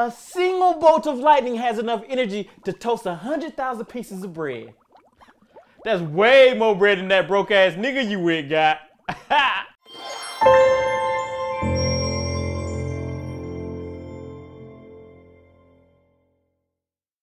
A single bolt of lightning has enough energy to toast hundred thousand pieces of bread. That's way more bread than that broke ass nigga you with got.